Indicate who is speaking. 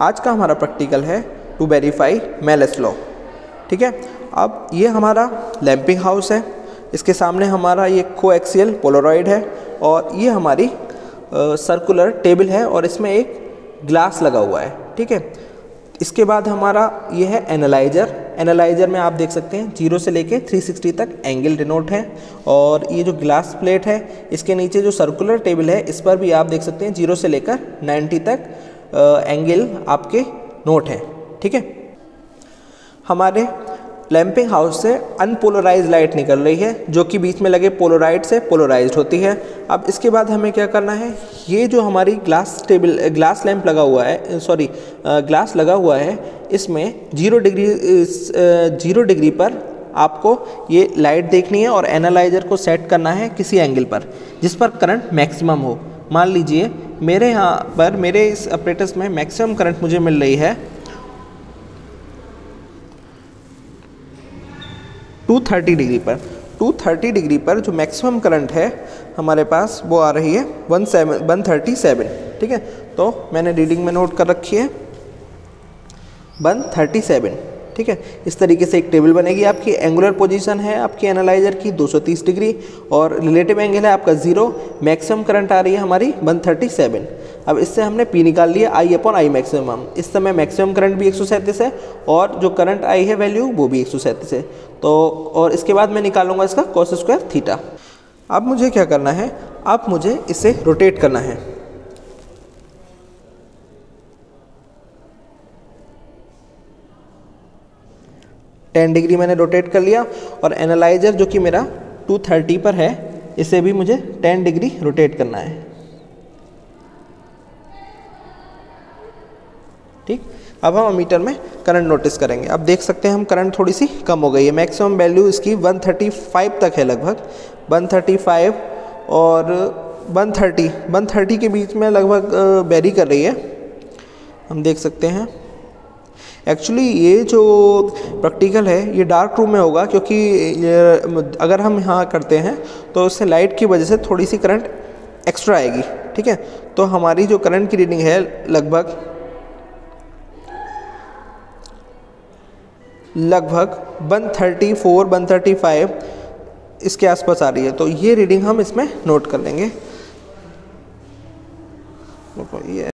Speaker 1: आज का हमारा प्रैक्टिकल है टू वेरीफाई मेलेस लॉ ठीक है? अब ये हमारा लैंपिंग हाउस है। इसके सामने हमारा ये कोएक्सियल पोलरॉइड है और ये हमारी सर्कुलर टेबल है और इसमें एक ग्लास लगा हुआ है। ठीक है? इसके बाद हमारा ये है एनालाइजर एनालाइजर में आप देख सकते हैं ज़ीरो से लेके 360 तक एंगल डिनोट है और ये जो ग्लास प्लेट है, इसके नीचे जो सर्कुलर टेबल है, इस पर भी आप देख सकते हैं ज़ीरो से लेकर 90 तक एंगल आपके नोट हैं, ठीक है? हमारे लैंपिंग हाउस से अनपोलराइज लाइट निकल रही है, जो कि बीच में लगे पोलराइड से पोलराइज होती है। अब इसके बाद हमें क्या करना है? ये जो हमारी ग्लास टेबल ग्लास लैंप लगा हुआ है सॉरी ग्लास लगा हुआ है, इसमें ज़ीरो डिग्री ज़ीरो डिग्री पर आपको ये लाइट देखनी है और एनालाइजर को सेट करना है किसी एंगल पर, जिस पर करंट मैक्सिमम हो। मान लीजिए मेरे यहाँ पर, मेरे इस ऑपरेटर्स में मैक्सिमम करंट मुझे मिल रही है 230 डिग्री पर। 230 डिग्री पर जो मैक्सिमम करंट है हमारे पास, वो आ रही है one seven one thirty seven ठीक है? तो मैंने रीडिंग में नोट कर रखी है। वन थर्टी सेवन ठीक है? इस तरीके से एक टेबल बनेगी आपकी। एंगुलर पोजीशन है आपकी एनालाइजर की 230 डिग्री। और रिलेटिव एंगल है आपका ज़ीरो मैक्सिमम करंट आ रही है हमारी 137 अब इससे हमने पी निकाल लिया आई अपॉन आई मैक्सिमम इस समय मैक्सिमम करंट भी एक सौ सैंतीस है और जो करंट आई है वैल्यू वो भी एक है। तो और इसके बाद मैं निकालूँगा इसका कॉस स्क्वायर थीटा अब मुझे क्या करना है? अब मुझे इसे रोटेट करना है। टेन डिग्री मैंने रोटेट कर लिया और एनालाइजर जो कि मेरा 230 पर है, इसे भी मुझे 10 डिग्री रोटेट करना है। ठीक? अब हम मीटर में करंट नोटिस करेंगे। अब देख सकते हैं हम करंट थोड़ी सी कम हो गई है। मैक्सिमम वैल्यू इसकी 135 तक है लगभग। 135 और 130 130 के बीच में लगभग वेरी कर रही है। हम देख सकते हैं। एक्चुअली ये जो प्रैक्टिकल है, ये डार्क रूम में होगा क्योंकि अगर हम यहाँ करते हैं तो उससे लाइट की वजह से थोड़ी सी करंट एक्स्ट्रा आएगी, ठीक है? तो हमारी जो करंट की रीडिंग है, लगभग लगभग 134 135 इसके आसपास आ रही है। तो ये रीडिंग हम इसमें नोट कर लेंगे ये